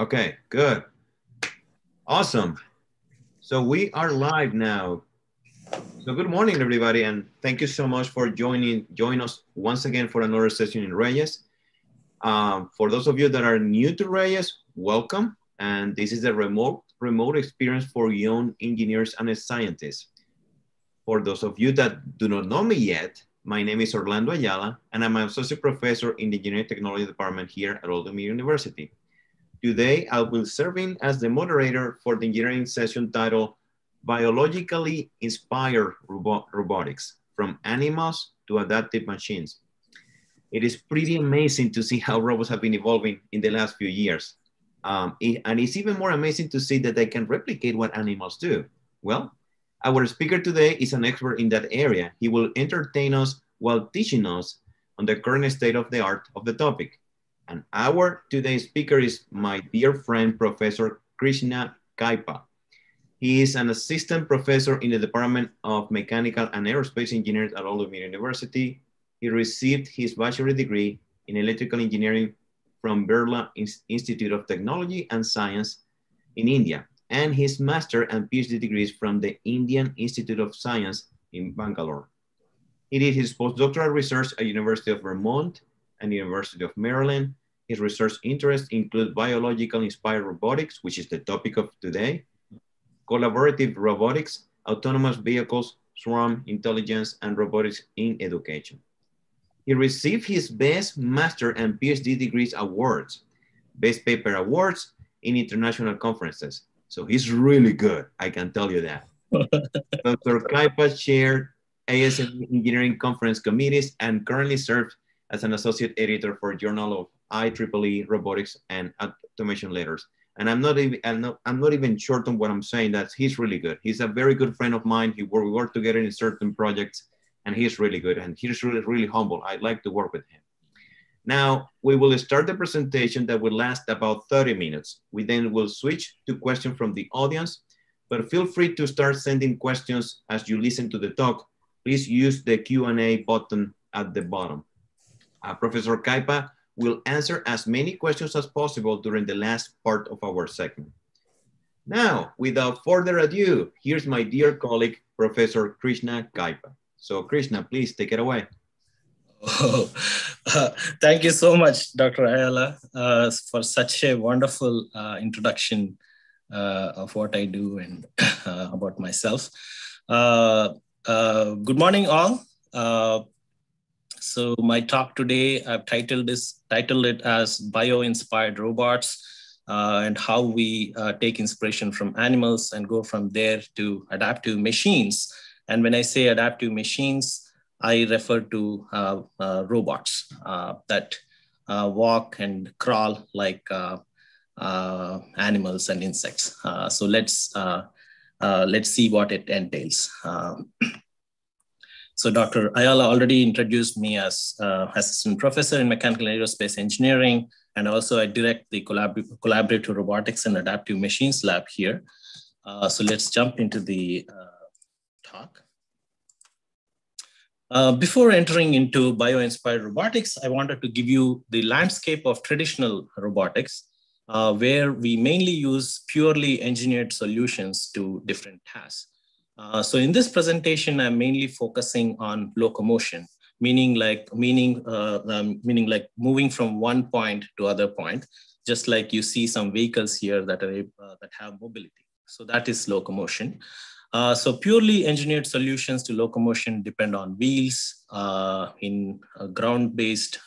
Okay, good. Awesome. So we are live now. So good morning, everybody, and thank you so much for joining join us once again for another session in Reyes. Um, for those of you that are new to Reyes, welcome. And this is a remote remote experience for young engineers and scientists. For those of you that do not know me yet, my name is Orlando Ayala, and I'm an associate professor in the Engineering Technology Department here at Old Dominion University. Today, I will be serving as the moderator for the engineering session titled Biologically Inspired Robo Robotics, From Animals to Adaptive Machines. It is pretty amazing to see how robots have been evolving in the last few years. Um, it, and it's even more amazing to see that they can replicate what animals do. Well, our speaker today is an expert in that area. He will entertain us while teaching us on the current state of the art of the topic. And our today's speaker is my dear friend, Professor Krishna Kaipa. He is an assistant professor in the Department of Mechanical and Aerospace Engineering at Dominion University. He received his bachelor degree in electrical engineering from Birla Institute of Technology and Science in India, and his master and PhD degrees from the Indian Institute of Science in Bangalore. He did his postdoctoral research at University of Vermont and University of Maryland. His research interests include biological inspired robotics, which is the topic of today, collaborative robotics, autonomous vehicles, swarm intelligence, and robotics in education. He received his Best Master and PhD degrees awards, Best Paper Awards in international conferences. So he's really good, I can tell you that. Dr. Kaipa chaired ASM Engineering Conference committees and currently serves as an associate editor for Journal of IEEE Robotics and Automation Letters. And I'm not even I'm not, I'm not even short on what I'm saying. That he's really good. He's a very good friend of mine. He we work together in certain projects, and he's really good. And he's really really humble. I like to work with him. Now we will start the presentation that will last about 30 minutes. We then will switch to questions from the audience, but feel free to start sending questions as you listen to the talk. Please use the Q&A button at the bottom. Uh, Professor Kaipa will answer as many questions as possible during the last part of our segment. Now, without further ado, here's my dear colleague, Professor Krishna Kaipa. So Krishna, please take it away. Oh, uh, thank you so much, Dr. Ayala, uh, for such a wonderful uh, introduction uh, of what I do and uh, about myself. Uh, good morning, all. So my talk today, I've titled this titled it as bio-inspired robots uh, and how we uh, take inspiration from animals and go from there to adaptive machines. And when I say adaptive machines, I refer to uh, uh robots uh, that uh, walk and crawl like animals and insects. so let's let's see what it entails. Um, So Dr. Ayala already introduced me as uh, assistant professor in mechanical aerospace engineering, and also I direct the collab collaborative robotics and adaptive machines lab here. Uh, so let's jump into the uh, talk. Uh, before entering into bio-inspired robotics, I wanted to give you the landscape of traditional robotics, uh, where we mainly use purely engineered solutions to different tasks. Uh, so in this presentation, I'm mainly focusing on locomotion, meaning like meaning uh, um, meaning like moving from one point to other point, just like you see some vehicles here that are uh, that have mobility. So that is locomotion. Uh, so purely engineered solutions to locomotion depend on wheels uh, in ground-based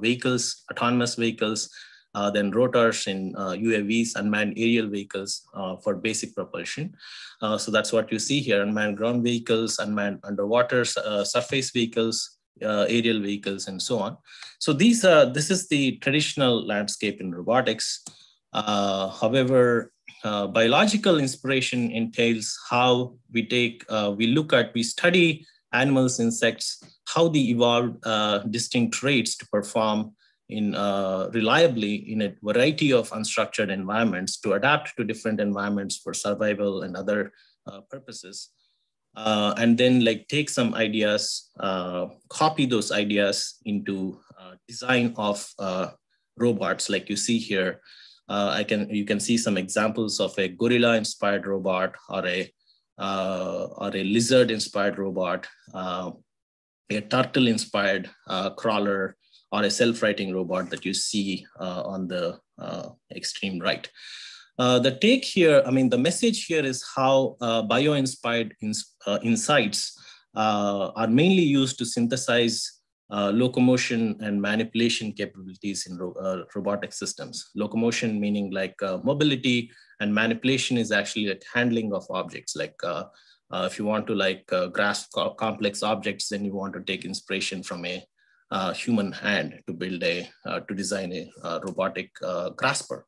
vehicles, autonomous vehicles, uh, then rotors in uh, UAVs, unmanned aerial vehicles uh, for basic propulsion. Uh, so that's what you see here, unmanned ground vehicles, unmanned underwater uh, surface vehicles, aerial vehicles, and so on. So these are, this is the traditional landscape in robotics. however, biological inspiration entails how we take, we look at, we study animals, insects, how they evolved distinct traits to perform in uh, reliably in a variety of unstructured environments to adapt to different environments for survival and other uh, purposes. Uh, and then like take some ideas, uh, copy those ideas into uh, design of uh, robots like you see here. I can you can see some examples of a gorilla-inspired robot or a or a lizard-inspired robot, uh, a turtle-inspired uh, crawler, or a self-righting robot that you see uh, on the uh, extreme right. the take here, I mean, the message here is how bio-inspired ins insights are mainly used to synthesize uh, locomotion and manipulation capabilities in ro uh, robotic systems. Locomotion meaning like uh, mobility and manipulation is actually like handling of objects. Like uh, uh, if you want to like uh, grasp co complex objects, then you want to take inspiration from a human hand to build a, to design a robotic grasper.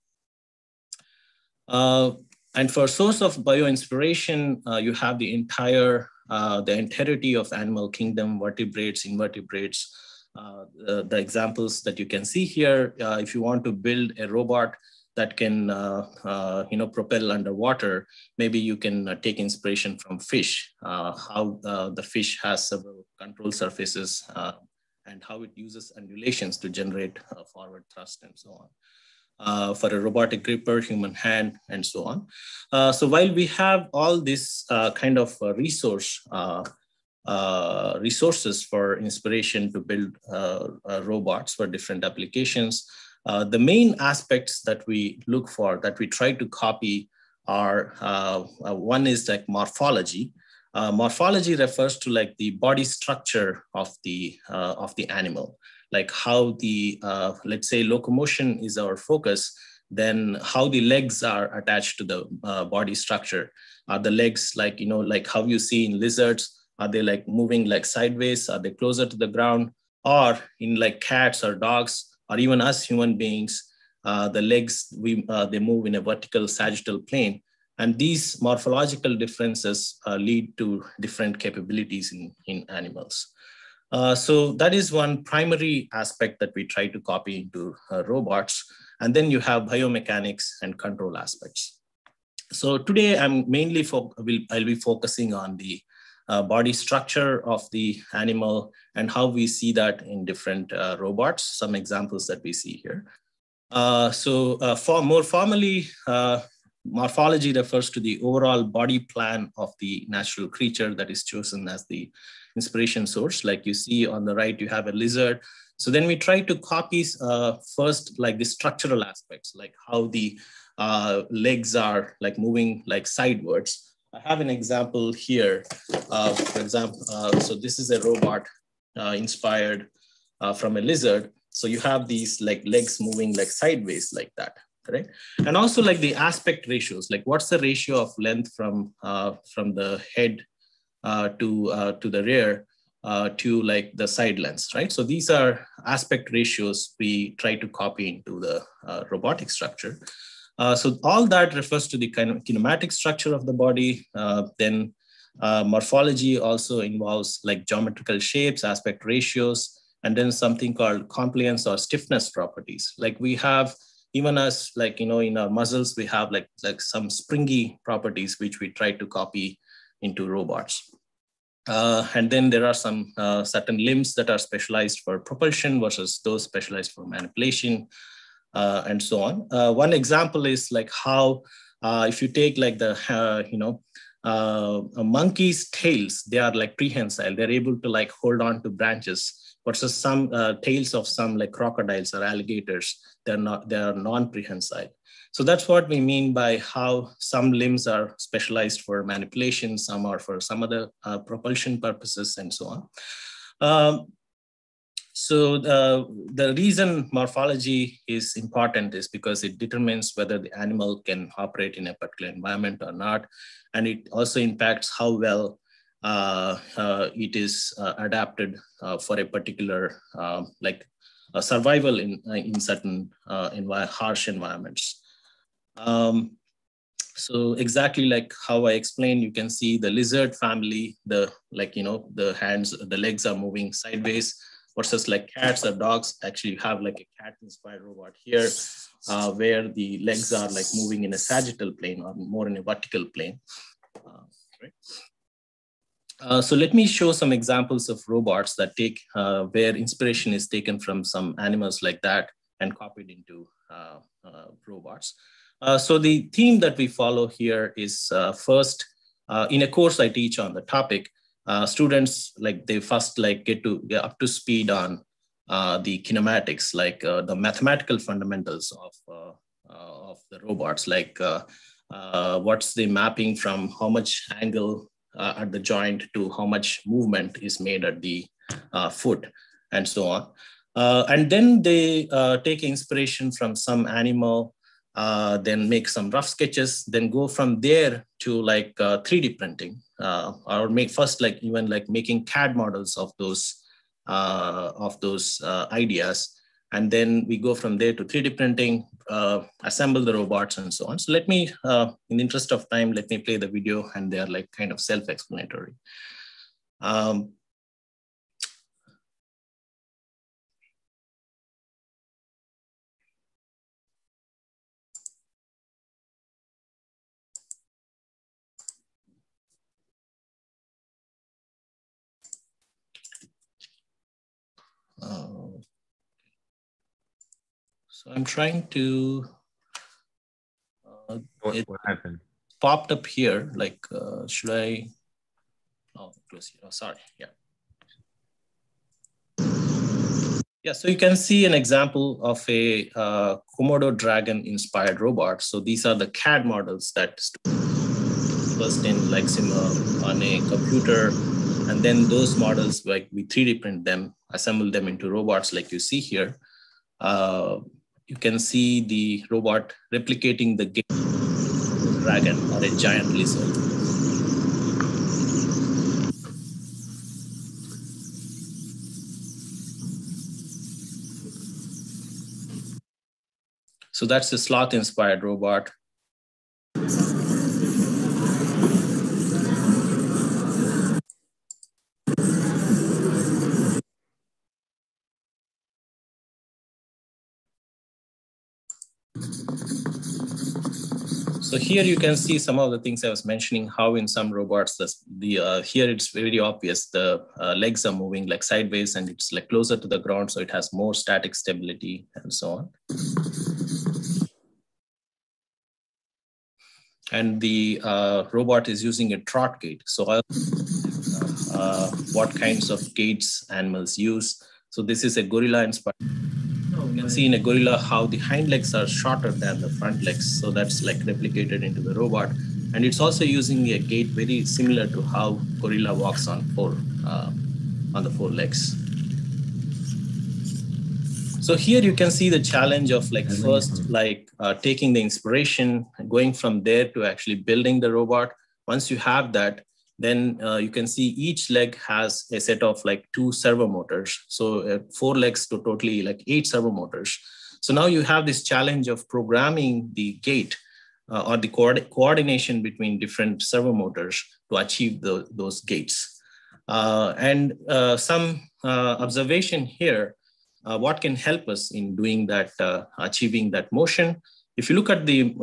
and for source of bio-inspiration, you have the entire uh, the entirety of animal kingdom, vertebrates, invertebrates. Uh, the, the, examples that you can see here, uh, if you want to build a robot that can, uh, uh, you know, propel underwater, maybe you can take inspiration from fish, how the fish has several control surfaces and how it uses undulations to generate forward thrust and so on uh, for a robotic gripper, human hand, and so on. Uh, so while we have all this uh, kind of uh, resource uh, uh, resources for inspiration to build robots for different applications, the main aspects that we look for, that we try to copy are, one is like morphology, uh, morphology refers to like the body structure of the uh, of the animal like how the, uh, let's say locomotion is our focus, then how the legs are attached to the uh, body structure. Are the legs like, you know, like how you see in lizards, are they like moving like sideways? Are they closer to the ground? Or in like cats or dogs, or even us human beings, uh, the legs, we, uh, they move in a vertical sagittal plane. And these morphological differences uh, lead to different capabilities in, in animals. Uh, so that is one primary aspect that we try to copy into uh, robots. And then you have biomechanics and control aspects. So today I'm mainly, will, I'll be focusing on the uh, body structure of the animal and how we see that in different uh, robots, some examples that we see here. Uh, so for more formally, morphology refers to the overall body plan of the natural creature that is chosen as the inspiration source. Like you see on the right, you have a lizard. So then we try to copy uh, first like the structural aspects, like how the uh, legs are like moving like sidewards. I have an example here. Uh, for example, uh, so this is a robot uh, inspired uh, from a lizard. So you have these like legs moving like sideways like that correct and also like the aspect ratios like what's the ratio of length from uh, from the head uh, to, uh, to the rear uh, to like the side lens, right? So these are aspect ratios we try to copy into the robotic structure. so all that refers to the kind of kinematic structure of the body. then morphology also involves like geometrical shapes, aspect ratios, and then something called compliance or stiffness properties. Like we have even as like you know in our muscles we have like like some springy properties which we try to copy into robots. Uh, and then there are some uh, certain limbs that are specialized for propulsion versus those specialized for manipulation uh, and so on. Uh, one example is like how uh, if you take like the, uh, you know, a monkey's tails, they are like prehensile. They're able to like hold on to branches versus some tails of some like crocodiles or alligators, they're not, they are non-prehensile. So that's what we mean by how some limbs are specialized for manipulation, some are for some other uh, propulsion purposes and so on. Um, so the, the reason morphology is important is because it determines whether the animal can operate in a particular environment or not. And it also impacts how well uh, uh, it is uh, adapted uh, for a particular um, like survival in, in certain uh, envi harsh environments. Um, so exactly like how I explained, you can see the lizard family, the like, you know, the hands, the legs are moving sideways versus like cats or dogs. Actually, you have like a cat inspired robot here uh, where the legs are like moving in a sagittal plane or more in a vertical plane. Uh, right? Uh, so let me show some examples of robots that take uh, where inspiration is taken from some animals like that and copied into uh, uh, robots. Uh, so the theme that we follow here is first, in a course I teach on the topic, students like they first like get to get up to speed on the kinematics, like the mathematical fundamentals of, of the robots, like what's the mapping from how much angle at the joint to how much movement is made at the foot and so on. Uh, and then they uh, take inspiration from some animal, uh, then make some rough sketches, then go from there to like 3D uh, printing, uh, or make first like even like making CAD models of those uh, of those ideas, and then we go from there to 3D printing, assemble the robots, and so on. So let me, in the interest of time, let me play the video, and they are like kind of self-explanatory. Um, Uh, so I'm trying to. Uh, what, what, happened? Popped up here. Like, uh, should I? Oh, it was here. Oh, sorry. Yeah. Yeah, so you can see an example of a uh, Komodo dragon inspired robot. So these are the CAD models that first in Lexima on a computer and then those models, like we 3D print them, assemble them into robots like you see here. Uh, you can see the robot replicating the game dragon or a giant lizard. So that's a sloth inspired robot. So here you can see some of the things I was mentioning, how in some robots, the, uh, here it's very obvious, the uh, legs are moving like sideways and it's like closer to the ground, so it has more static stability and so on. And the uh, robot is using a trot gait. So uh, uh, what kinds of gaits animals use. So this is a gorilla inspired you can see in a gorilla how the hind legs are shorter than the front legs. So that's like replicated into the robot. And it's also using a gait very similar to how gorilla walks on four, uh, on the four legs. So here you can see the challenge of like first like uh, taking the inspiration, going from there to actually building the robot. Once you have that, then uh, you can see each leg has a set of like two servo motors. So uh, four legs to totally like eight servo motors. So now you have this challenge of programming the gait uh, or the co coordination between different servo motors to achieve the, those gaits. Uh, and uh, some uh, observation here, what can help us in doing that, achieving that motion. If you look at the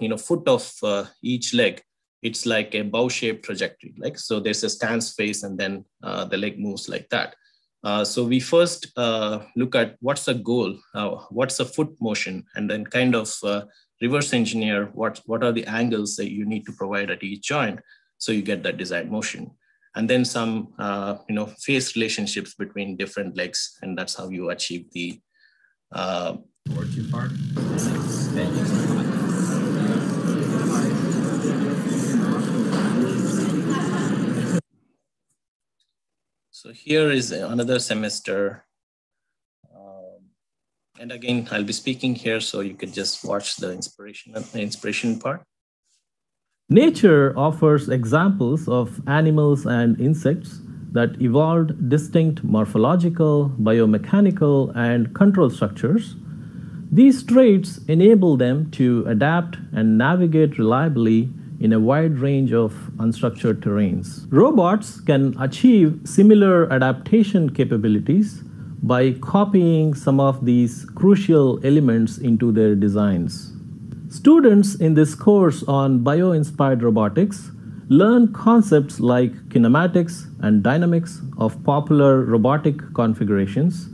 you know, foot of each leg, it's like a bow-shaped trajectory. Like so, there's a stance phase, and then uh, the leg moves like that. Uh, so we first uh, look at what's the goal, uh, what's the foot motion, and then kind of uh, reverse engineer what what are the angles that you need to provide at each joint, so you get that desired motion. And then some, uh, you know, phase relationships between different legs, and that's how you achieve the. Uh, part. So here is another semester. Um, and again, I'll be speaking here, so you could just watch the inspiration, the inspiration part. Nature offers examples of animals and insects that evolved distinct morphological, biomechanical, and control structures. These traits enable them to adapt and navigate reliably in a wide range of unstructured terrains. Robots can achieve similar adaptation capabilities by copying some of these crucial elements into their designs. Students in this course on bio-inspired robotics learn concepts like kinematics and dynamics of popular robotic configurations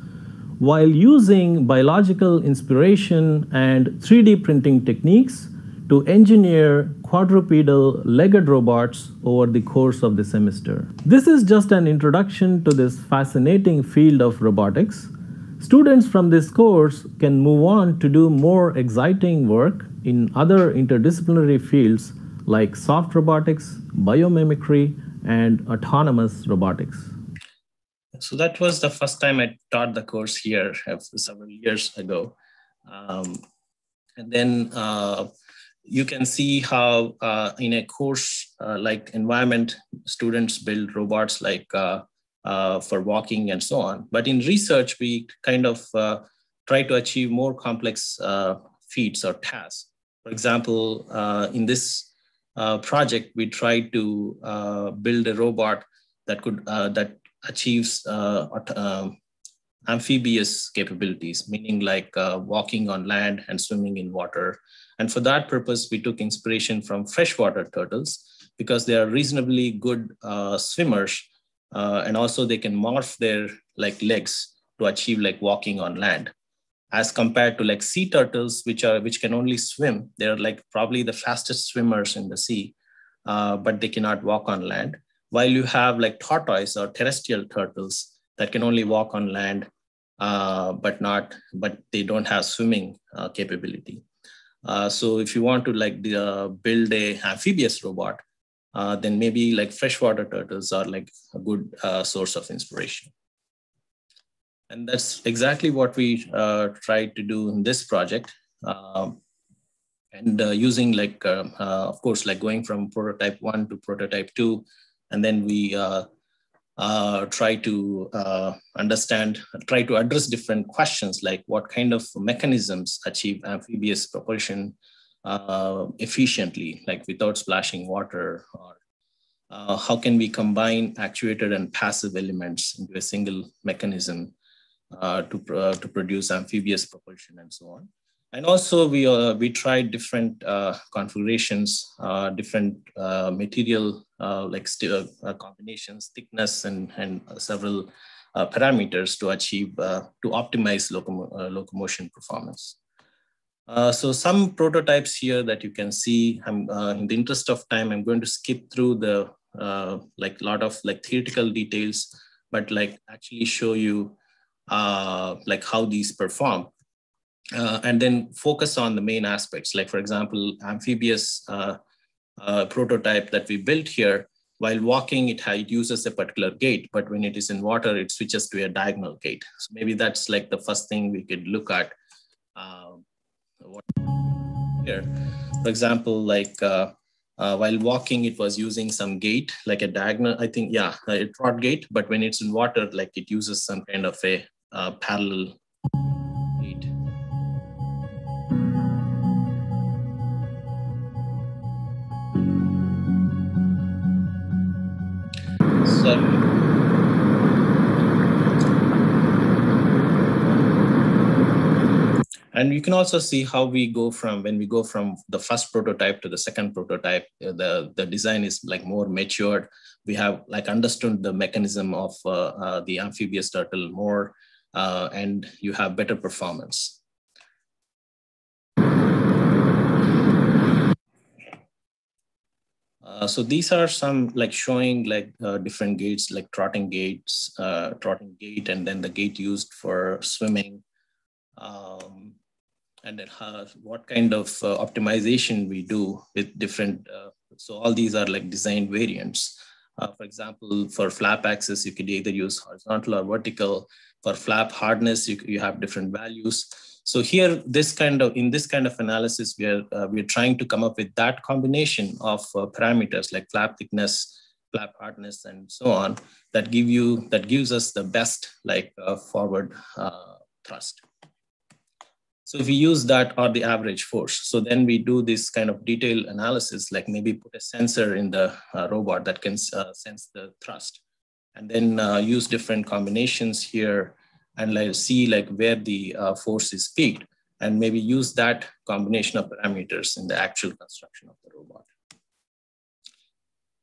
while using biological inspiration and 3D printing techniques to engineer quadrupedal legged robots over the course of the semester. This is just an introduction to this fascinating field of robotics. Students from this course can move on to do more exciting work in other interdisciplinary fields like soft robotics, biomimicry, and autonomous robotics. So that was the first time I taught the course here uh, several years ago. Um, and then uh, you can see how uh, in a course uh, like environment, students build robots like uh, uh, for walking and so on. But in research, we kind of uh, try to achieve more complex feats or tasks. For example, in this project, we tried to build a robot that could that achieves um, amphibious capabilities, meaning like walking on land and swimming in water and for that purpose, we took inspiration from freshwater turtles because they are reasonably good uh, swimmers. Uh, and also they can morph their like legs to achieve like walking on land as compared to like sea turtles, which are which can only swim. They're like probably the fastest swimmers in the sea, uh, but they cannot walk on land. While you have like tortoise or terrestrial turtles that can only walk on land, uh, but not but they don't have swimming uh, capability. Uh, so if you want to like uh, build a amphibious robot, uh, then maybe like freshwater turtles are like a good uh, source of inspiration. And that's exactly what we uh, tried to do in this project. Um, and using like, of course, like going from prototype one to prototype two, and then we uh, try to uh, understand, try to address different questions like what kind of mechanisms achieve amphibious propulsion uh, efficiently, like without splashing water, or uh, how can we combine actuated and passive elements into a single mechanism uh, to, to produce amphibious propulsion and so on. And also we, uh, we tried different uh, configurations, uh, different uh, material uh, like uh, combinations, thickness, and, and several parameters to achieve, to optimize locomo locomotion performance. so some prototypes here that you can see, I'm, in the interest of time, I'm going to skip through the like lot of like theoretical details, but like actually show you like how these perform uh, and then focus on the main aspects. Like for example, amphibious uh, uh, prototype that we built here, while walking, it, it uses a particular gait, but when it is in water, it switches to a diagonal gait. So maybe that's like the first thing we could look at um, here. For example, like uh, uh, while walking, it was using some gait, like a diagonal, I think, yeah, a trot gait, but when it's in water, like it uses some kind of a uh, parallel And you can also see how we go from when we go from the first prototype to the second prototype, uh, the, the design is like more matured. We have like understood the mechanism of uh, uh, the amphibious turtle more, uh, and you have better performance. Uh, so these are some like showing like uh, different gaits like trotting gaits uh, trotting gait and then the gait used for swimming. Um, and then how, what kind of uh, optimization we do with different. Uh, so all these are like design variants. for example, for flap axis, you could either use horizontal or vertical. For flap hardness, you, you have different values. So here, this kind of in this kind of analysis, we are uh, we are trying to come up with that combination of uh, parameters like flap thickness, flap hardness, and so on that give you that gives us the best like uh, forward uh, thrust. So if we use that or the average force, so then we do this kind of detailed analysis, like maybe put a sensor in the uh, robot that can uh, sense the thrust, and then use different combinations here and like see like where the uh, force is peaked and maybe use that combination of parameters in the actual construction of the robot.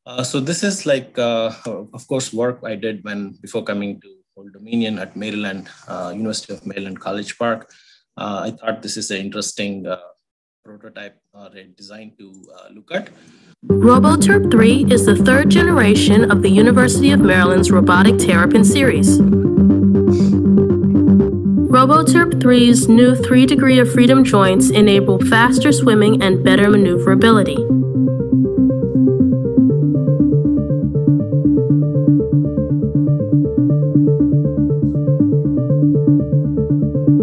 Uh, so this is like, uh, of course, work I did when before coming to Old Dominion at Maryland, uh, University of Maryland College Park. Uh, I thought this is an interesting uh, prototype or a design to look at. RoboTerp 3 is the third generation of the University of Maryland's robotic terrapin series. RoboTerp 3's new 3 degree of freedom joints enable faster swimming and better maneuverability.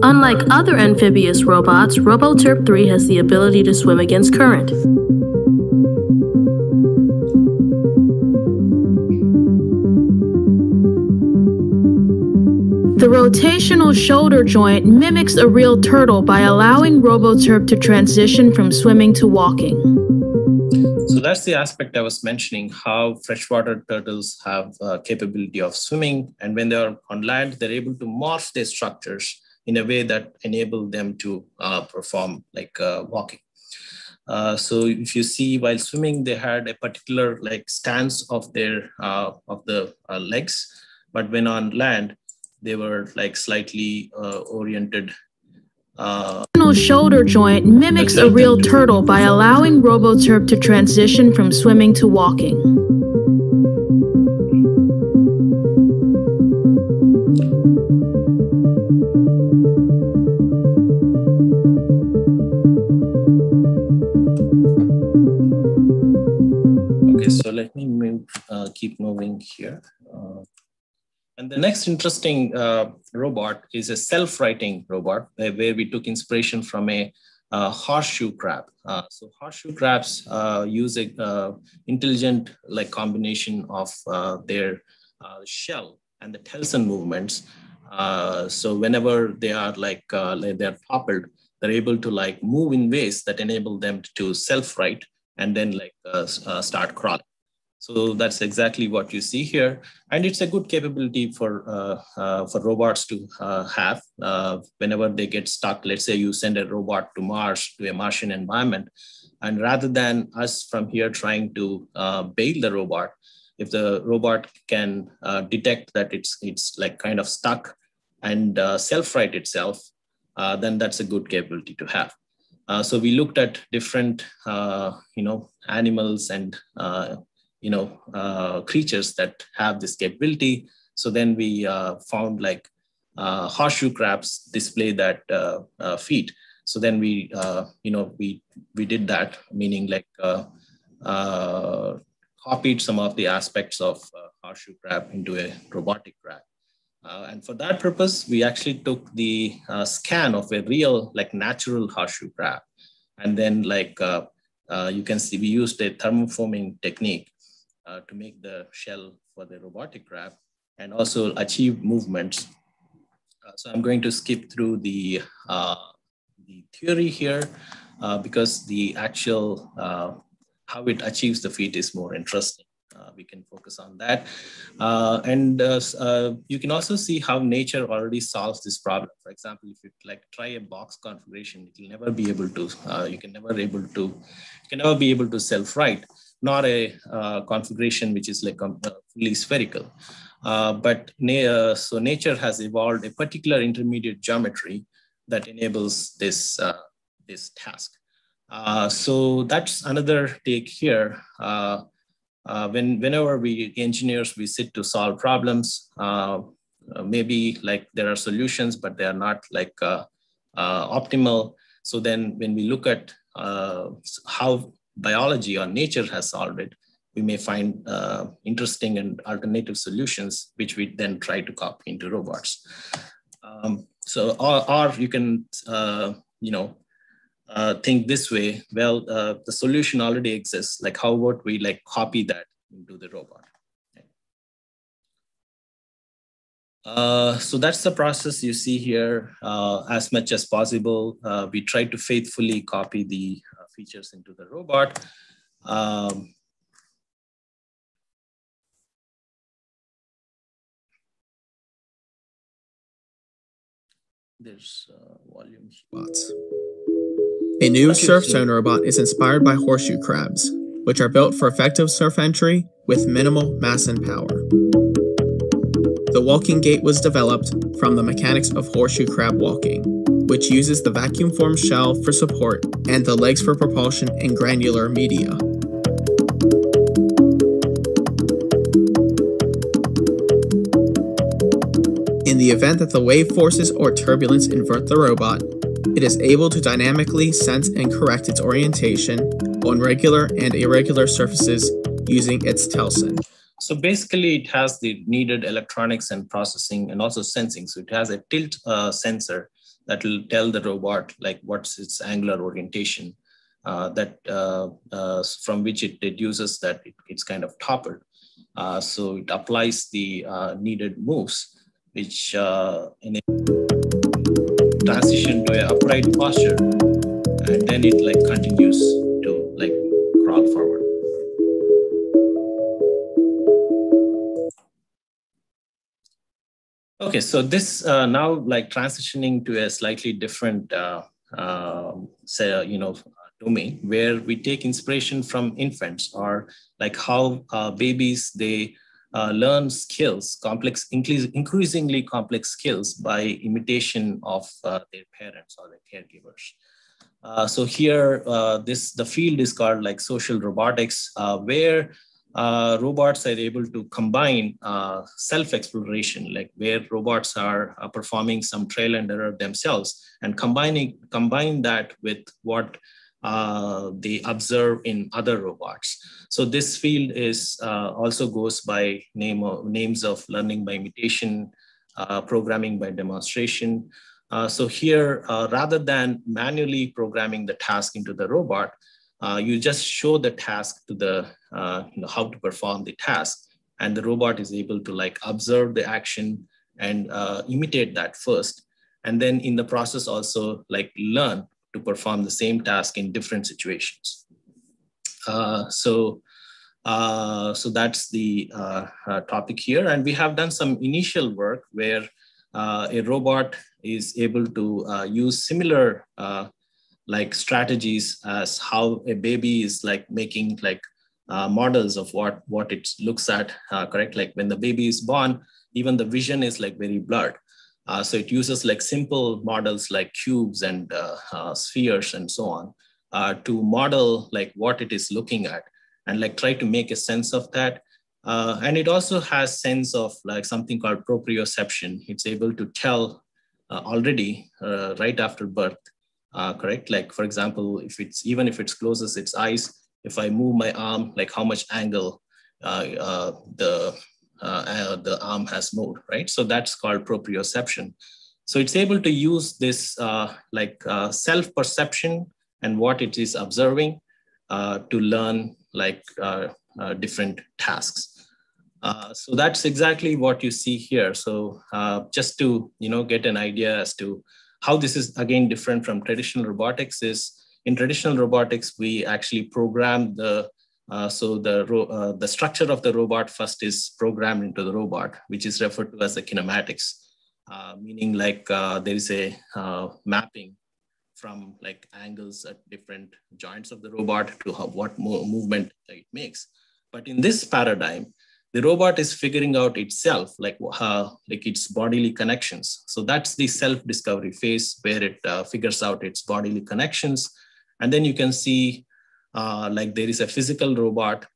Unlike other amphibious robots, RoboTerp 3 has the ability to swim against current. The rotational shoulder joint mimics a real turtle by allowing RoboTerp to transition from swimming to walking. So that's the aspect I was mentioning, how freshwater turtles have uh, capability of swimming. And when they're on land, they're able to morph their structures in a way that enable them to uh, perform like uh, walking. Uh, so if you see while swimming, they had a particular like stance of their uh, of the uh, legs, but when on land, they were like slightly uh, oriented. Uh, shoulder joint mimics a real turtle by allowing RoboTerp to transition from swimming to walking. The next interesting uh, robot is a self-righting robot uh, where we took inspiration from a uh, horseshoe crab. Uh, so horseshoe crabs uh, use a uh, intelligent like combination of their shell and the telson movements. so whenever they are like, like they're toppled, they're able to like move in ways that enable them to self-right and then like start crawling. So that's exactly what you see here. And it's a good capability for, uh, uh, for robots to uh, have uh, whenever they get stuck. Let's say you send a robot to Mars, to a Martian environment. And rather than us from here trying to uh, bail the robot, if the robot can uh, detect that it's, it's like kind of stuck and self-right itself, then that's a good capability to have. Uh, so we looked at different, uh, you know, animals and uh, you know, uh, creatures that have this capability. So then we uh, found like uh, horseshoe crabs display that uh, uh, feat. So then we, uh, you know, we we did that, meaning like copied some of the aspects of horseshoe crab into a robotic crab. and for that purpose, we actually took the scan of a real, like natural horseshoe crab. And then like you can see, we used a thermoforming technique uh, to make the shell for the robotic crab and also achieve movements. Uh, so I'm going to skip through the, uh, the theory here uh, because the actual, uh, how it achieves the feat is more interesting. Uh, we can focus on that. and you can also see how nature already solves this problem. For example, if you like try a box configuration, it will never be able to, you can never able to, you can never be able to self-right not a uh, configuration which is like um, uh, fully spherical. Uh, but na uh, so nature has evolved a particular intermediate geometry that enables this, uh, this task. Uh, so that's another take here. when, whenever we engineers, we sit to solve problems, maybe like there are solutions, but they are not like optimal. So then when we look at how biology or nature has solved it, we may find uh, interesting and alternative solutions, which we then try to copy into robots. Um, so, or, or, you can, uh, you know, uh, think this way, well, uh, the solution already exists. Like how about we like copy that into the robot? Uh, so that's the process you see here. Uh, as much as possible, we try to faithfully copy the features into the robot. Um, there's uh, volume spots. A new surf zone robot is inspired by horseshoe crabs, which are built for effective surf entry with minimal mass and power. The walking gait was developed from the mechanics of horseshoe crab walking, which uses the vacuum formed shell for support and the legs for propulsion in granular media. In the event that the wave forces or turbulence invert the robot, it is able to dynamically sense and correct its orientation on regular and irregular surfaces using its telson. So basically, it has the needed electronics and processing and also sensing. So it has a tilt uh, sensor that will tell the robot like what's its angular orientation uh, that uh, uh from which it deduces that it, it's kind of toppled. Uh, so it applies the uh, needed moves, which in transition to an upright posture, and then it like continues to like crawl forward. Okay, so this uh, now like transitioning to a slightly different, uh, uh, say, you know, domain where we take inspiration from infants or like how uh, babies they uh, learn skills, complex, increasingly complex skills by imitation of uh, their parents or their caregivers. Uh, so here, uh, this the field is called like social robotics, uh, where uh, robots are able to combine uh, self-exploration, like where robots are performing some trail and error themselves, and combining combine that with what uh, they observe in other robots. So this field is uh, also goes by name of, names of learning by imitation, uh, programming by demonstration. Uh, so here, uh, rather than manually programming the task into the robot, uh, you just show the task to the, you know, how to perform the task. And the robot is able to like observe the action and imitate that first. And then in the process also like learn to perform the same task in different situations. Uh, so, uh, so that's the uh, uh topic here. And we have done some initial work where uh, a robot is able to uh, use similar like strategies as how a baby is like making like models of what, what it looks at, correct? Like when the baby is born, even the vision is like very blurred. Uh, so it uses like simple models like cubes and uh, uh, spheres and so on uh, to model like what it is looking at and like try to make a sense of that. Uh, and it also has sense of like something called proprioception. It's able to tell uh, already right after birth, correct? Like for example, if it's even if it closes its eyes, if I move my arm, like how much angle the uh, uh, the arm has moved, right? So that's called proprioception. So it's able to use this uh, like uh, self-perception and what it is observing uh, to learn like uh, different tasks. so that's exactly what you see here. So just to you know get an idea as to how this is again different from traditional robotics is in traditional robotics we actually program the uh, so the, uh, the structure of the robot first is programmed into the robot, which is referred to as the kinematics, uh, meaning like uh, there is a uh, mapping from like angles at different joints of the robot to how, what mo movement it makes. But in this paradigm, the robot is figuring out itself, like, like its bodily connections. So that's the self-discovery phase where it figures out its bodily connections. And then you can see uh, like there is a physical robot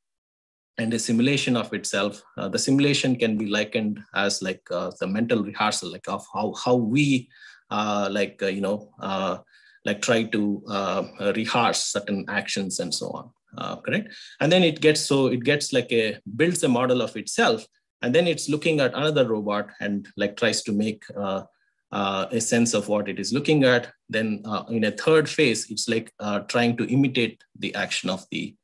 and a simulation of itself. Uh, the simulation can be likened as like uh, the mental rehearsal, like of how, how we uh, like, uh, you know, uh, like try to rehearse certain actions and so on, correct? And then it gets, so it gets like a, builds a model of itself and then it's looking at another robot and like tries to make uh, a sense of what it is looking at. Then uh, in a third phase, it's like uh, trying to imitate the action of the.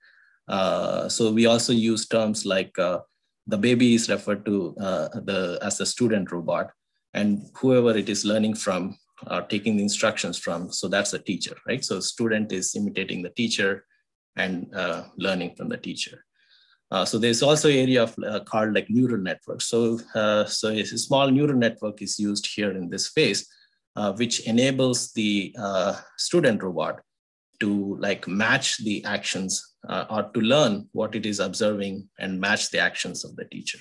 Uh, so we also use terms like uh, the baby is referred to uh, the as a student robot, and whoever it is learning from, or taking the instructions from. So that's a teacher, right? So student is imitating the teacher and learning from the teacher. Uh, so there's also area of, uh, called like neural networks. So, uh, so a small neural network is used here in this phase, uh, which enables the uh, student robot to like match the actions uh, or to learn what it is observing and match the actions of the teacher.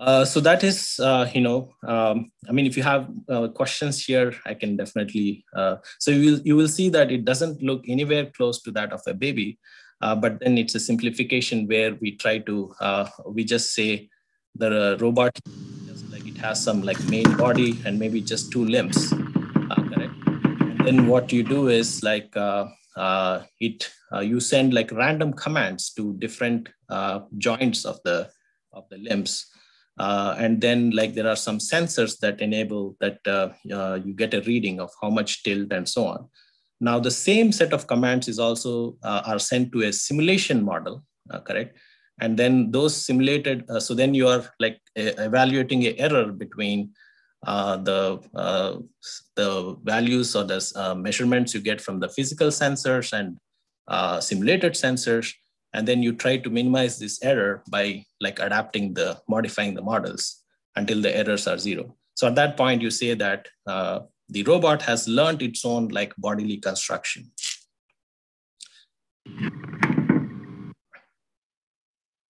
Uh, so that is, uh, you know, um, I mean, if you have uh, questions here, I can definitely. Uh, so you will you will see that it doesn't look anywhere close to that of a baby, uh, but then it's a simplification where we try to we just say the robot like it has some like main body and maybe just two limbs, then what you do is like it you send like random commands to different joints of the of the limbs uh, and then like there are some sensors that enable that uh, uh, you get a reading of how much tilt and so on. Now the same set of commands is also uh, are sent to a simulation model, uh, correct? And then those simulated, uh, so then you are like evaluating a error between the, the values or the measurements you get from the physical sensors and simulated sensors and then you try to minimize this error by like adapting the modifying the models until the errors are zero. So at that point you say that uh, the robot has learned its own like bodily construction.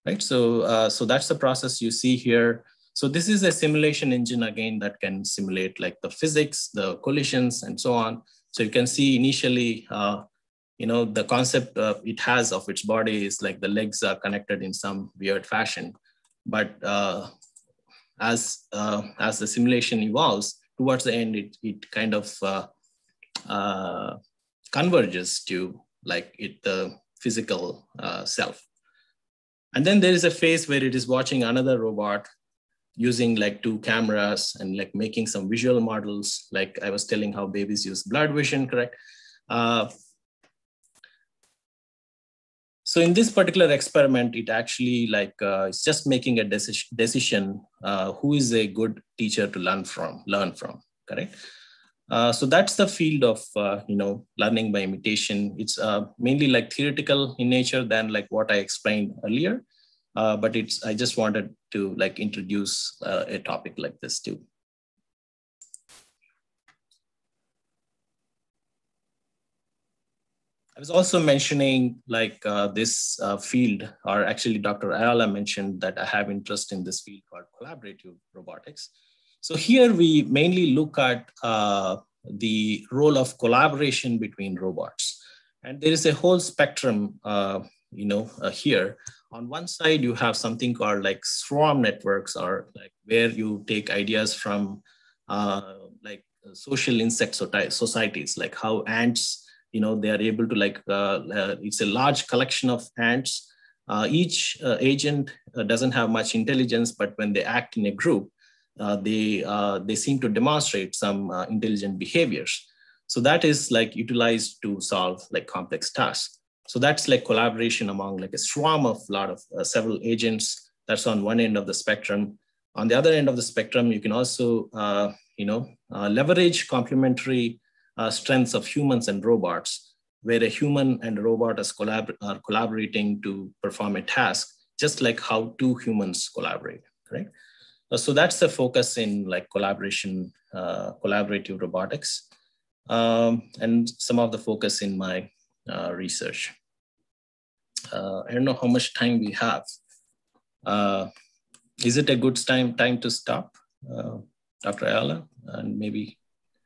Right? So uh, so that's the process you see here. So this is a simulation engine again that can simulate like the physics the collisions and so on. So you can see initially uh, you know the concept uh, it has of its body is like the legs are connected in some weird fashion. But uh, as uh, as the simulation evolves towards the end it, it kind of uh, uh, converges to like it the physical uh, self. And then there is a phase where it is watching another robot using like two cameras and like making some visual models. Like i was telling how babies use blood vision correct so in this particular experiment, it actually like uh, it's just making a decision, decision uh, who is a good teacher to learn from, learn from, correct? Uh, so that's the field of uh, you know learning by imitation. It's uh, mainly like theoretical in nature than like what I explained earlier, uh, but it's I just wanted to like introduce a topic like this too. I was also mentioning like uh, this uh, field, or actually Dr. Ayala mentioned that I have interest in this field called collaborative robotics. So here we mainly look at uh, the role of collaboration between robots. And there is a whole spectrum, uh, you know, uh, here. On one side, you have something called like swarm networks, or like where you take ideas from uh, like social insect societies, like how ants you know they are able to like uh, uh, it's a large collection of ants. Uh, each uh, agent uh, doesn't have much intelligence but when they act in a group uh, they they seem to demonstrate some intelligent behaviors. So that is like utilized to solve like complex tasks. So that's like collaboration among like a swarm of lot of several agents. That's on one end of the spectrum. On the other end of the spectrum you can also you know leverage complementary uh, strengths of humans and robots, where a human and a robot collabor are collaborating to perform a task, just like how two humans collaborate, right? Uh, so that's the focus in like collaboration, uh, collaborative robotics, um, and some of the focus in my uh, research. Uh, I don't know how much time we have. Uh, is it a good time time to stop, Dr. Ayala, and maybe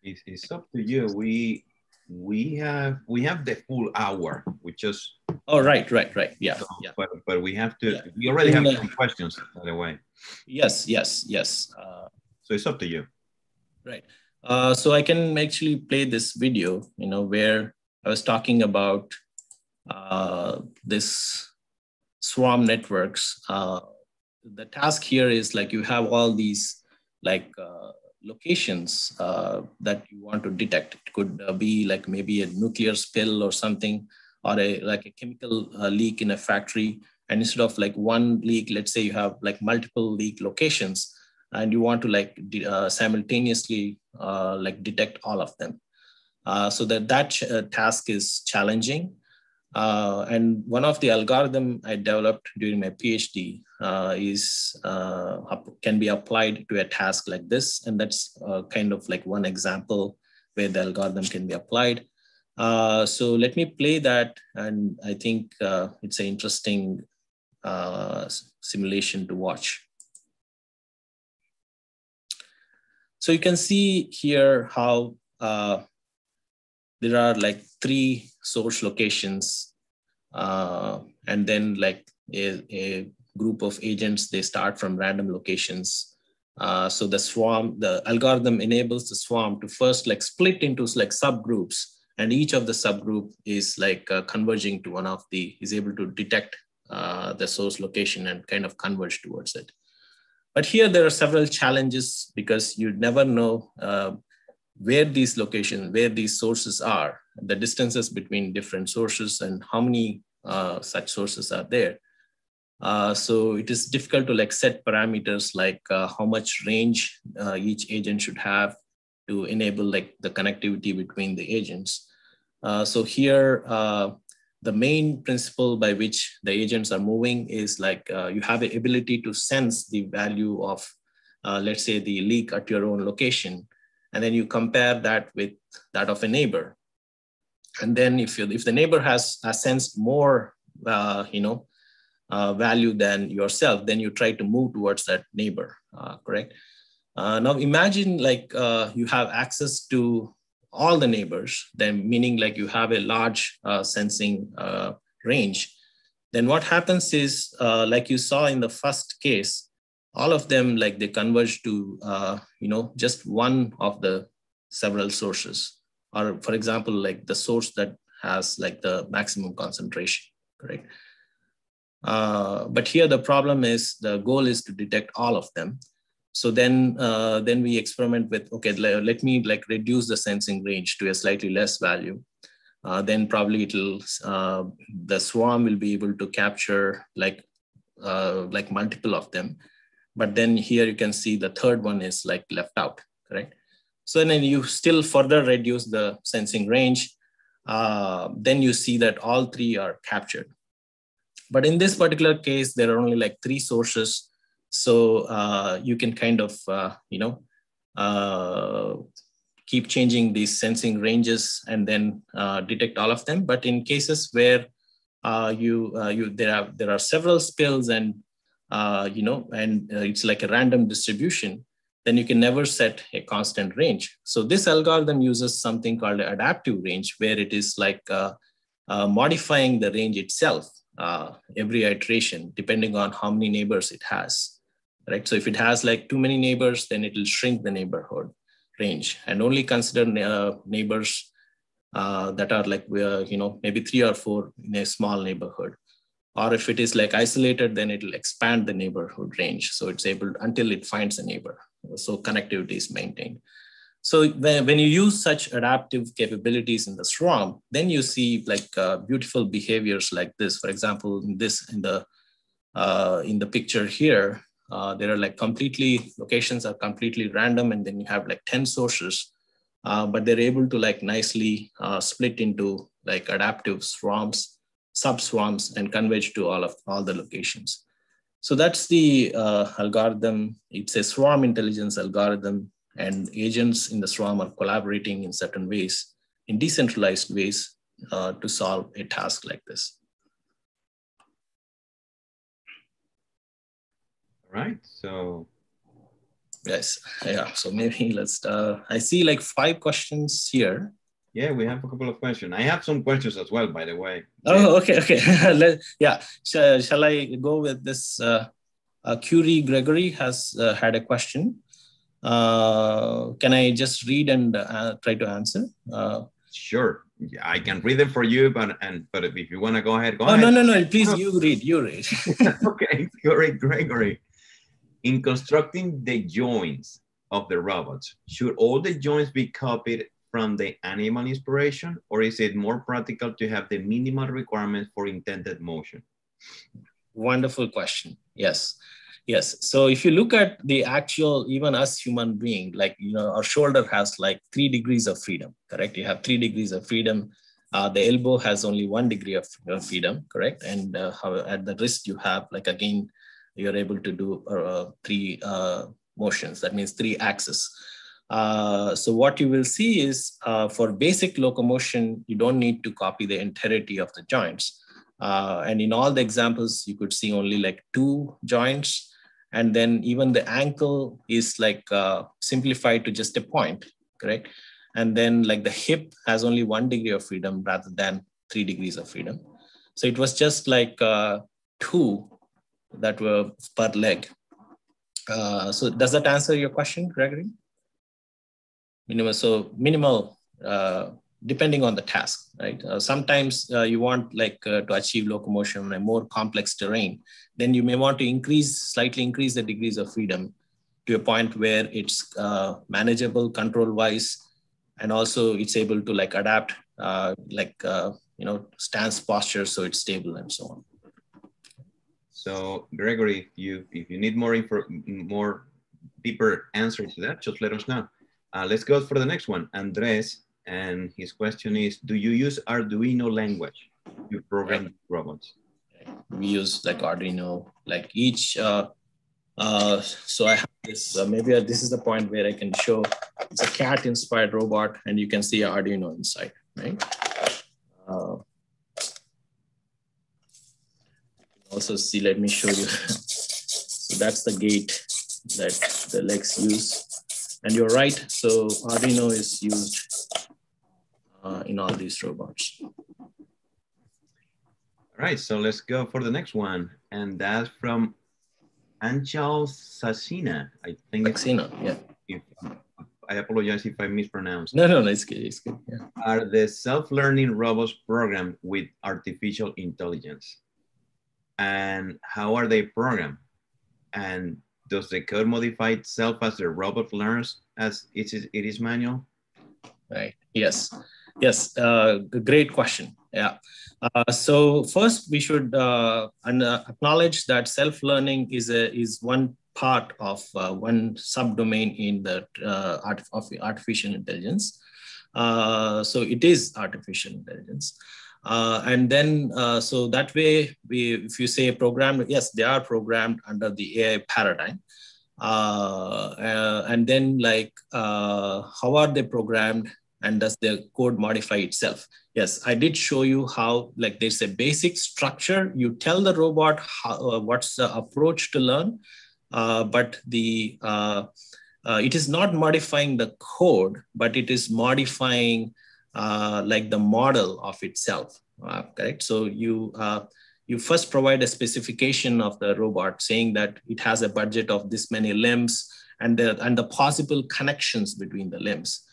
it's, it's up to you. We we have we have the full hour. We just oh right right right yeah so, yeah. But but we have to. Yeah. We already have some questions by the way. Yes yes yes. Uh, so it's up to you. Right. Uh, so I can actually play this video. You know where I was talking about uh, this swarm networks. Uh, the task here is like you have all these like uh, locations uh, that you want to detect. It could uh, be like maybe a nuclear spill or something, or a like a chemical uh, leak in a factory. And instead of like one leak, let's say you have like multiple leak locations, and you want to like uh, simultaneously uh, like detect all of them. Uh, so that that task is challenging. Uh, and one of the algorithm I developed during my PhD uh, is uh, can be applied to a task like this, and that's uh, kind of like one example where the algorithm can be applied. Uh, so let me play that, and I think uh, it's an interesting simulation to watch. So you can see here how there are like three source locations uh, and then like a, a, group of agents, they start from random locations. Uh, so the swarm, the algorithm enables the swarm to first like split into like subgroups and each of the subgroup is like uh, converging to one of the, is able to detect uh, the source location and kind of converge towards it. But here there are several challenges because you never know uh, where these locations, where these sources are, the distances between different sources and how many uh, such sources are there. Uh, so it is difficult to like set parameters like uh, how much range uh, each agent should have to enable like the connectivity between the agents. Uh, so here, uh, the main principle by which the agents are moving is like you have the ability to sense the value of, let's say, the leak at your own location, and then you compare that with that of a neighbor. And then if you if the neighbor has, has sensed more, uh, you know, uh, value than yourself, then you try to move towards that neighbor, uh, correct? Uh, now imagine like you have access to all the neighbors, then meaning like you have a large uh, sensing uh, range, then what happens is, uh, like you saw in the first case, all of them like they converge to, uh, you know, just one of the several sources. Or for example, like the source that has like the maximum concentration, correct? Uh, but here the problem is the goal is to detect all of them. So then, uh, then we experiment with, okay, let me like reduce the sensing range to a slightly less value. Uh, then probably it'll, uh, the swarm will be able to capture like, uh, like multiple of them. But then here you can see the third one is like left out, correct? So then you still further reduce the sensing range. Uh, then you see that all three are captured. But in this particular case, there are only like three sources so uh, you can kind of, uh, you know, uh, keep changing these sensing ranges and then uh, detect all of them. But in cases where uh, you, you there are there are several spills and you know, and it's like a random distribution, then you can never set a constant range. So this algorithm uses something called adaptive range, where it is like modifying the range itself every iteration, depending on how many neighbors it has right? So if it has like too many neighbors, then it will shrink the neighborhood range and only consider uh, neighbors uh, that are like, uh, you know, maybe three or four in a small neighborhood. Or if it is like isolated, then it will expand the neighborhood range. So it's able until it finds a neighbor. So connectivity is maintained. So when, when you use such adaptive capabilities in the swarm, then you see like uh, beautiful behaviors like this. For example, in this in the uh, in the picture here, uh, there are like completely locations are completely random and then you have like 10 sources uh, but they're able to like nicely uh, split into like adaptive swarms sub swarms and converge to all of all the locations so that's the uh, algorithm it's a swarm intelligence algorithm and agents in the swarm are collaborating in certain ways in decentralized ways uh, to solve a task like this right? So yes, yeah. So maybe let's. Uh, I see like five questions here. Yeah, we have a couple of questions. I have some questions as well, by the way. Oh, okay, okay. Let, yeah, shall, shall I go with this? Uh, uh, Curie Gregory has uh, had a question. Uh, can I just read and uh, try to answer? Uh, sure. I can read them for you, but and but if you want to go ahead, go oh, ahead. No, no, no. Please, oh. you read. You read. okay, Curie Gregory. In constructing the joints of the robots, should all the joints be copied from the animal inspiration, or is it more practical to have the minimal requirements for intended motion? Wonderful question. Yes. Yes. So if you look at the actual, even us human being, like, you know, our shoulder has like three degrees of freedom, correct? You have three degrees of freedom. Uh, the elbow has only one degree of freedom, correct? And uh, at the wrist, you have like, again, you're able to do uh, three uh, motions. That means three axes. Uh, so what you will see is uh, for basic locomotion, you don't need to copy the entirety of the joints. Uh, and in all the examples, you could see only like two joints. And then even the ankle is like uh, simplified to just a point, correct? And then like the hip has only one degree of freedom rather than three degrees of freedom. So it was just like uh, two that were per leg. Uh, so does that answer your question, Gregory? Minimal, so minimal uh, depending on the task, right? Uh, sometimes uh, you want like uh, to achieve locomotion on a more complex terrain, then you may want to increase, slightly increase the degrees of freedom to a point where it's uh, manageable control-wise, and also it's able to like adapt, uh, like you know, stance posture so it's stable and so on. So Gregory, if you if you need more info, more deeper answer to that, just let us know. Let's go for the next one. Andres and his question is, do you use Arduino language to program robots? We use like Arduino, like each, uh, uh, so I have this, uh, maybe this is the point where I can show, it's a cat inspired robot and you can see Arduino inside, right? Uh, also see, let me show you. so that's the gait that the legs use. And you're right, so Arduino is used uh, in all these robots. All right, so let's go for the next one. And that's from Anchal Sasina, I think. Saxena, yeah. If, I apologize if I mispronounced. No, no, no, it's good, it's good, yeah. Are the self-learning robots programmed with artificial intelligence? And how are they programmed? And does the code modify itself as the robot learns as it is, it is manual? Right, yes. Yes, uh, great question. Yeah. Uh, so first, we should uh, uh acknowledge that self-learning is a is one part of uh, one subdomain in the uh, art of artificial intelligence. so it is artificial intelligence. And then, so that way, we, if you say programmed, yes, they are programmed under the AI paradigm. and then, like, how are they programmed? and does the code modify itself? Yes, I did show you how like there's a basic structure. You tell the robot how, uh, what's the approach to learn, uh, but the uh, uh it is not modifying the code, but it is modifying uh, like the model of itself. Uh, correct. So you you first provide a specification of the robot saying that it has a budget of this many limbs and the and the possible connections between the limbs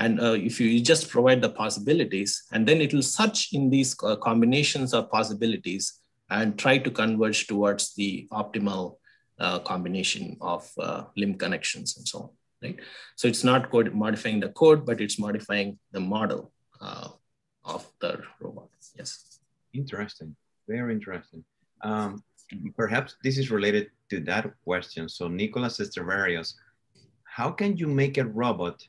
and uh, if you just provide the possibilities, and then it will search in these uh, combinations of possibilities and try to converge towards the optimal uh, combination of uh, limb connections and so on, right? So it's not code modifying the code, but it's modifying the model uh, of the robot, yes. Interesting, very interesting. Um, perhaps this is related to that question. So Nicolas Estevarios, how can you make a robot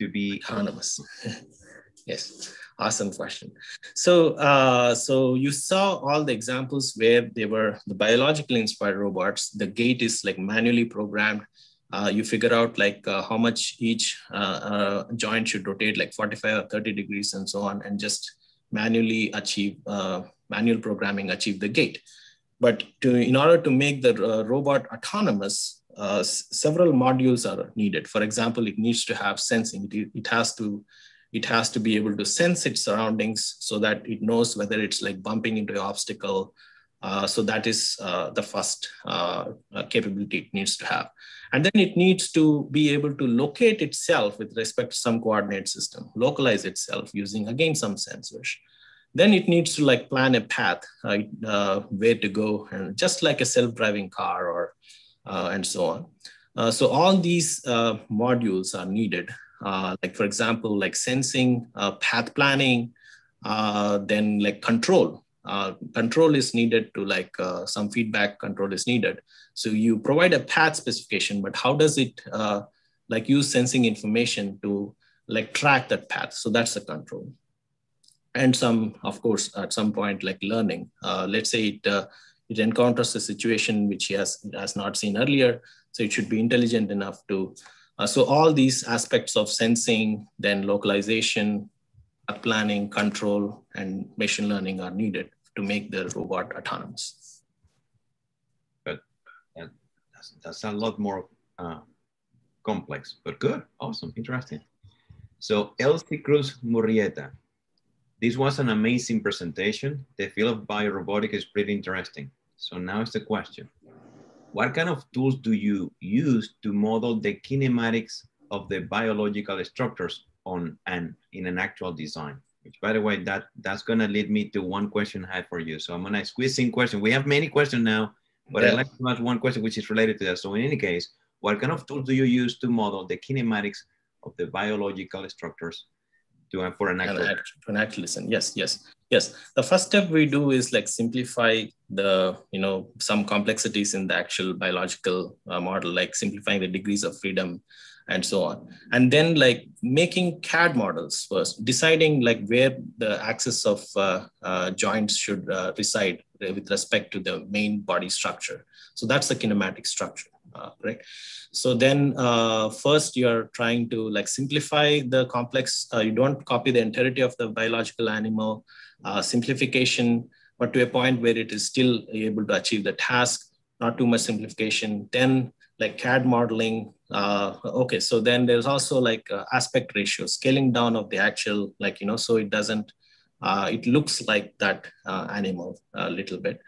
to be autonomous? yes, awesome question. So, uh, so you saw all the examples where they were the biologically inspired robots. The gait is like manually programmed. Uh, you figure out like uh, how much each uh, uh, joint should rotate, like 45 or 30 degrees and so on, and just manually achieve uh, manual programming, achieve the gait But to, in order to make the robot autonomous, uh, several modules are needed. For example, it needs to have sensing. It, it, has to it has to be able to sense its surroundings so that it knows whether it's like bumping into an obstacle. Uh, so that is uh, the first uh, capability it needs to have. And then it needs to be able to locate itself with respect to some coordinate system, localize itself using again some sensors. Then it needs to like plan a path, uh, where to go, and just like a self-driving car or uh, and so on. Uh, so all these modules are needed. like for example, like sensing, path planning, then like control. Control is needed to like uh, some feedback control is needed. So you provide a path specification, but how does it uh, like use sensing information to like track that path? So that's the control and some, of course, at some point, like learning. Uh, let's say it uh, it encounters a situation which he has, has not seen earlier. So it should be intelligent enough to, uh, so all these aspects of sensing, then localization, planning, control, and machine learning are needed to make the robot autonomous. Good. that's, that's a lot more uh, complex, but good, awesome, interesting. So Elsie Cruz Murrieta, this was an amazing presentation. The field of biorobotics is pretty interesting. So now is the question. What kind of tools do you use to model the kinematics of the biological structures on and in an actual design? Which by the way, that that's gonna lead me to one question I have for you. So I'm gonna squeeze in question. We have many questions now, but yeah. I'd like to ask one question which is related to that. So in any case, what kind of tools do you use to model the kinematics of the biological structures to for an actual an, an actual listen? Yes, yes, yes. The first step we do is like simplify the you know some complexities in the actual biological uh, model, like simplifying the degrees of freedom and so on. And then like making CAD models first, deciding like where the axis of uh, uh, joints should uh, reside with respect to the main body structure. So that's the kinematic structure, uh, right? So then uh, first you're trying to like simplify the complex, uh, you don't copy the entirety of the biological animal, simplification, but to a point where it is still able to achieve the task, not too much simplification. Then like CAD modeling. Uh, okay, so then there's also like uh, aspect ratio, scaling down of the actual, like, you know, so it doesn't, uh, it looks like that uh, animal a little bit.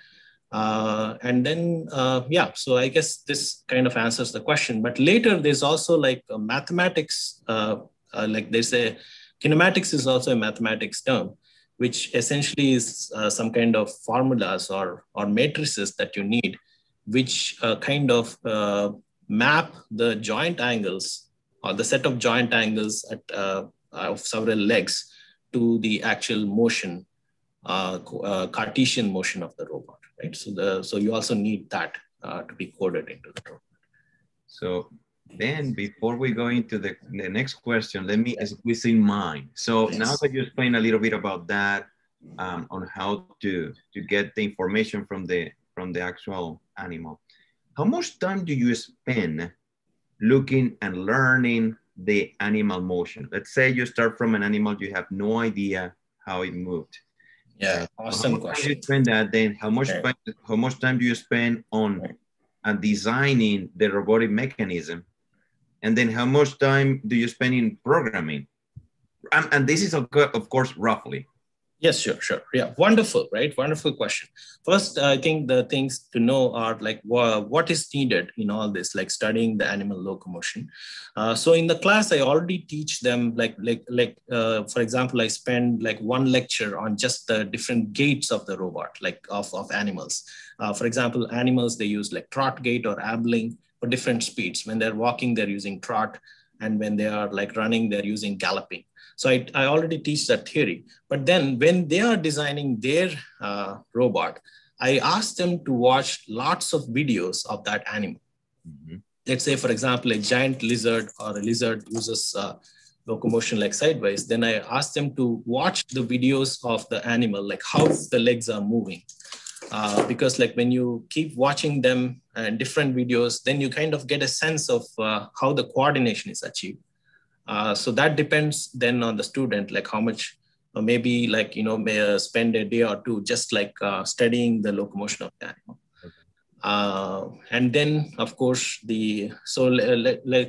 Uh, and then, uh, yeah, so I guess this kind of answers the question. But later, there's also like mathematics, like they say, kinematics is also a mathematics term, which essentially is some kind of formulas or, or matrices that you need which uh, kind of uh, map the joint angles or the set of joint angles at, uh, of several legs to the actual motion, uh, uh, Cartesian motion of the robot, right? So, the, so you also need that uh, to be coded into the robot. So then before we go into the, the next question, let me squeeze in mine. So yes. now that you explained a little bit about that, um, on how to, to get the information from the from the actual animal. How much time do you spend looking and learning the animal motion? Let's say you start from an animal, you have no idea how it moved. Yeah, awesome how question. you spend that, then how much okay. how much time do you spend on uh, designing the robotic mechanism, and then how much time do you spend in programming? Um, and this is of course roughly. Yes, sure, sure. Yeah, wonderful, right? Wonderful question. First, I think the things to know are like what is needed in all this, like studying the animal locomotion. Uh, so in the class, I already teach them like like like uh, for example, I spend like one lecture on just the different gaits of the robot, like of of animals. Uh, for example, animals they use like trot gait or ambling for different speeds. When they're walking, they're using trot, and when they are like running, they're using galloping. So I, I already teach that theory. But then when they are designing their uh, robot, I ask them to watch lots of videos of that animal. Mm-hmm. Let's say, for example, a giant lizard or a lizard uses uh, locomotion like sideways. Then I ask them to watch the videos of the animal, like how the legs are moving. Uh, because like when you keep watching them and different videos, then you kind of get a sense of uh, how the coordination is achieved. Uh, so that depends then on the student, like how much, or maybe like, you know, may uh, spend a day or two just like uh, studying the locomotion of the animal. Uh, and then of course the, so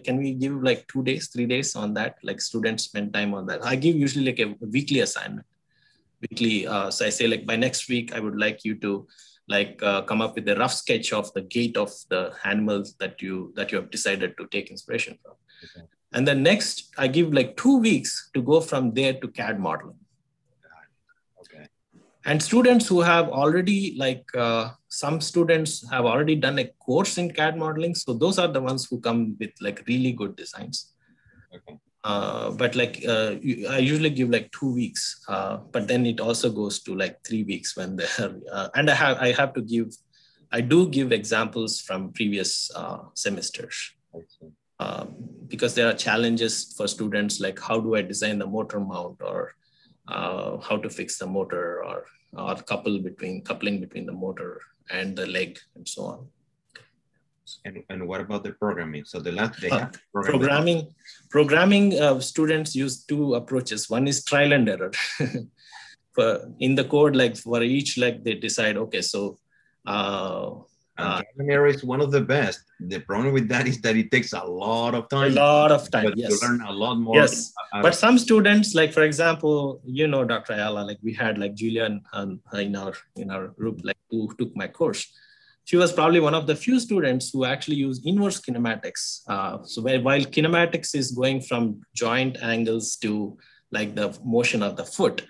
can we give like two days, three days on that? Like students spend time on that. I give usually like a weekly assignment, weekly. Uh, so I say like by next week, I would like you to like uh, come up with a rough sketch of the gait of the animals that you that you have decided to take inspiration from. Okay. And then next, I give like two weeks to go from there to CAD modeling. Okay. And students who have already, like uh, some students have already done a course in CAD modeling. So those are the ones who come with like really good designs. Okay. Uh, but like uh, I usually give like two weeks, uh, but then it also goes to like three weeks when they're, uh, and I have, I have to give, I do give examples from previous uh, semesters um, because there are challenges for students like how do I design the motor mount or uh, how to fix the motor or or couple between coupling between the motor and the leg and so on. And, and what about the programming? So the last day uh, programming, programming uh, students use two approaches. One is trial and error. for in the code, like for each leg, they decide, okay, so uh, Uh, trial and error is one of the best. The problem with that is that it takes a lot of time. a lot of time. but Yes. you learn a lot more. Yes, out but some students like for example you know dr ayala like we had like julian um, in our in our group like who took my course she was probably one of the few students who actually use inverse kinematics uh, so while, while kinematics is going from joint angles to like the motion of the foot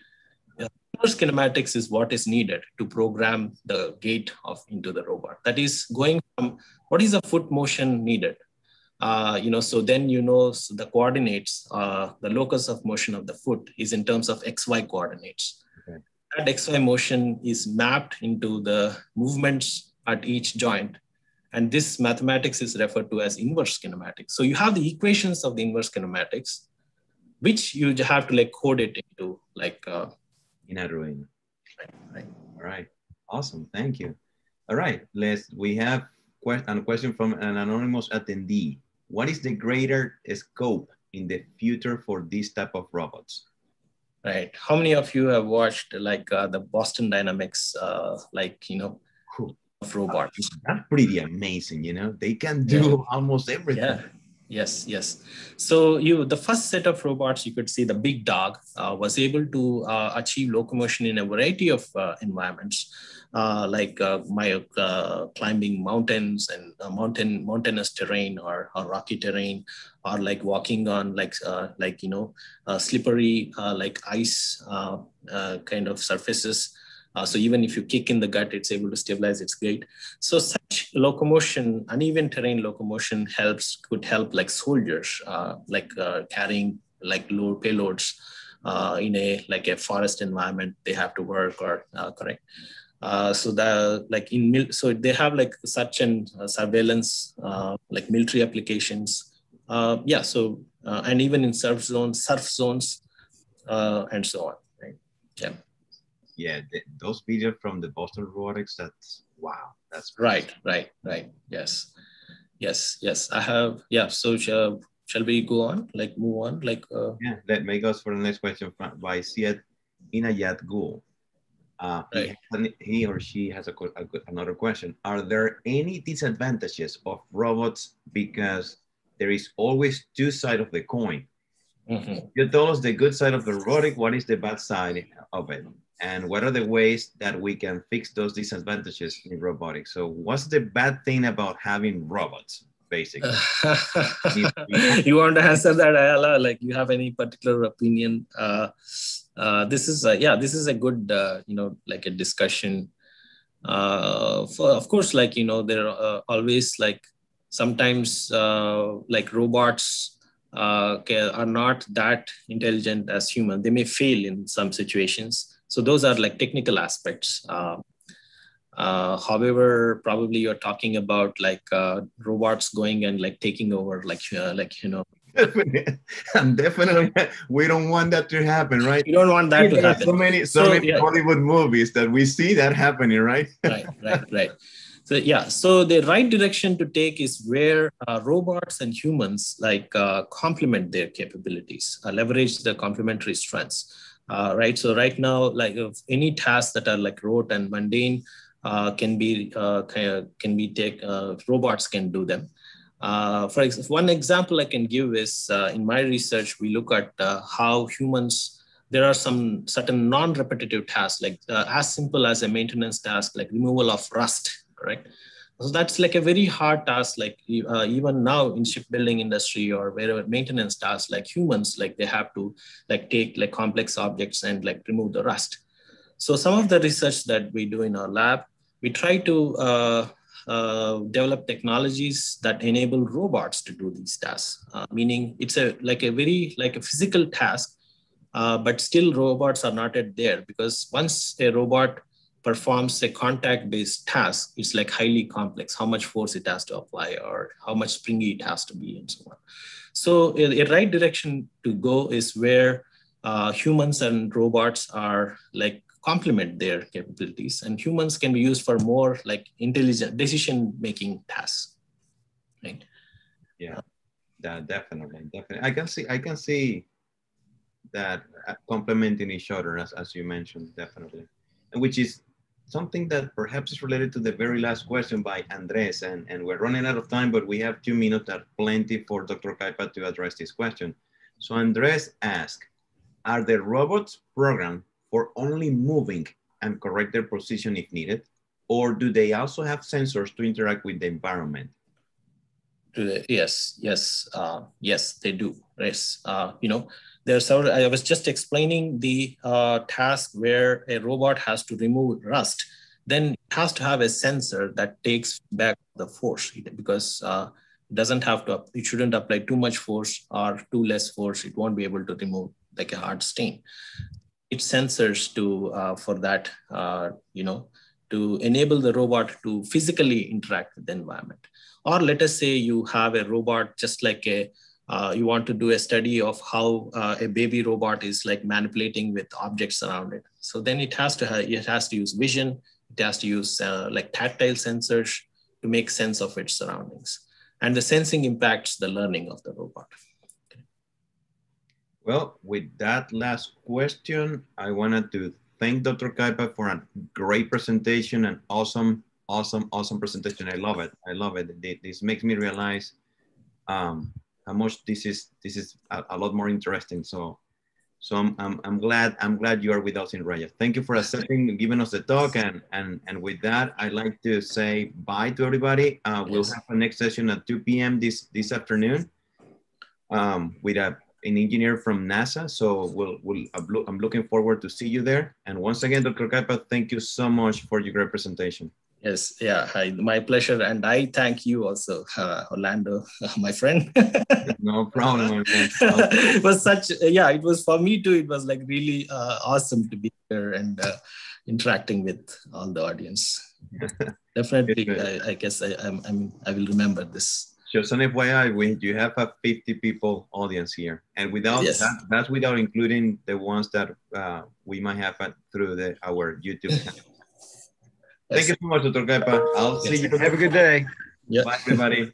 inverse kinematics is what is needed to program the gait of into the robot that is going from what is the foot motion needed uh, you know, so then you know so the coordinates, uh, the locus of motion of the foot is in terms of XY coordinates. Okay. That XY motion is mapped into the movements at each joint. And this mathematics is referred to as inverse kinematics. So you have the equations of the inverse kinematics, which you have to like code it into like, uh, in Arduino. right, right. All right. Awesome. Thank you. All right. Let's, we have a question from an anonymous attendee. What is the greater scope in the future for this type of robots? Right. How many of you have watched like uh, the Boston Dynamics, uh, like, you know, Cool. of robots? That's pretty amazing. You know, they can do almost everything. Yeah. Yes, yes. So you, the first set of robots, you could see the BigDog uh, was able to uh, achieve locomotion in a variety of uh, environments, uh, like uh, my uh, climbing mountains and mountain mountainous terrain or, or rocky terrain, or like walking on like like you know slippery like ice kind of surfaces. Uh, so even if you kick in the gut, it's able to stabilize its gait. So such locomotion, uneven terrain locomotion helps could help like soldiers, uh, like uh, carrying like low payloads uh, in a like a forest environment. They have to work or uh, correct. Uh, so the like in mil- so they have like such an uh, surveillance like military applications. Yeah. So and even in surf zones, surf zones, and so on. Right. Yeah. Yeah. th- those videos from the Boston Robotics, that's wow. That's Right, right, right. Yes, yes, yes. I have. Yeah. So shall shall we go on? Like move on? Like uh, Yeah, that may go for the next question from- by Syed Inayat Gul. Uh, he, Right. he or she has a, a another question. Are there any disadvantages of robots because there is always two sides of the coin? mhm. You told us the good side of the robotic. What is the bad side of it? And what are the ways that we can fix those disadvantages in robotics? So what's the bad thing about having robots, basically? you want to answer that, Ayala? Like you have any particular opinion? Uh, uh, this is a, yeah, this is a good uh, you know like a discussion. Uh, for of course, like you know there are uh, always like sometimes uh, like robots are not that intelligent as human. They may fail in some situations. So those are like technical aspects. Uh, uh, however, probably you're talking about like uh, robots going and like taking over, like uh, like you know, Definitely, and definitely, we don't want that to happen, right? you don't want that to happen. So many, so, So, many yeah. Hollywood movies that we see that happening, right? right, right, right. So yeah, so the right direction to take is where uh, robots and humans like uh, complement their capabilities, uh, leverage the complementary strengths. Uh, right. So right now, like any tasks that are like rote and mundane uh, can be uh, can be take uh, robots can do them. Uh, for example, one example I can give is uh, in my research, we look at uh, how humans, there are some certain non-repetitive tasks, like uh, as simple as a maintenance task, like removal of rust, correct? So that's like a very hard task, like uh, even now in shipbuilding industry or wherever maintenance tasks, like humans, like they have to like take like complex objects and like remove the rust. So some of the research that we do in our lab, we try to uh, uh, develop technologies that enable robots to do these tasks. Uh, meaning it's a like a very like a physical task, uh, but still robots are not at there because once a robot performs a contact-based task, it's like highly complex. How much force it has to apply, or how much springy it has to be, and so on. So a, a right direction to go is where uh, humans and robots are like complement their capabilities and humans can be used for more like intelligent decision making tasks right Yeah, that definitely, definitely. I can see, I can see that uh, complementing each other, as, as you mentioned, definitely, which is something that perhaps is related to the very last question by Andres, and, and we're running out of time, but we have two minutes, that plenty for Dr. Kaipa to address this question. So Andres asked, are the robots programmed for only moving and correct their position if needed? Or do they also have sensors to interact with the environment? Yes, yes, uh, yes, they do. Yes, uh, you know, there's several, I was just explaining the uh, task where a robot has to remove rust. Then it has to have a sensor that takes back the force because uh, it doesn't have to, it shouldn't apply too much force or too less force. It won't be able to remove like a hard stain. It sensors to, uh, for that, uh, you know, to enable the robot to physically interact with the environment. Or let us say you have a robot just like a, uh, you want to do a study of how uh, a baby robot is like manipulating with objects around it. So then it has to have, it has to use vision, it has to use uh, like tactile sensors to make sense of its surroundings. And the sensing impacts the learning of the robot. Well, with that last question, I wanted to thank Dr. Kaipa for a great presentation and awesome, awesome, awesome presentation. I love it. I love it. This makes me realize um, how much this is this is a, a, lot more interesting. So, so I'm, I'm I'm glad I'm glad you are with us in REYES. Thank you for accepting, giving us the talk, and and and with that, I'd like to say bye to everybody. Uh, we'll yes. have a next session at 2 p.m. this this afternoon um, with a an engineer from NASA. So we'll, we'll, I'm looking forward to see you there. And once again, Dr. Kaipa, thank you so much for your great presentation. Yes, yeah, hi, my pleasure. And I thank you also, uh, Orlando, uh, my friend. no problem, it was such, yeah, it was for me too. It was like really uh, awesome to be here and uh, interacting with all the audience. Definitely, I, I, guess I, I'm, I'm, I will remember this just an FYI, we you have a 50 people audience here, and without yes. that, that's without including the ones that uh, we might have through the our YouTube channel. Thank you so much, Dr. Kaipa. I'll yes. see you. Have a good day. Yep. Bye, everybody.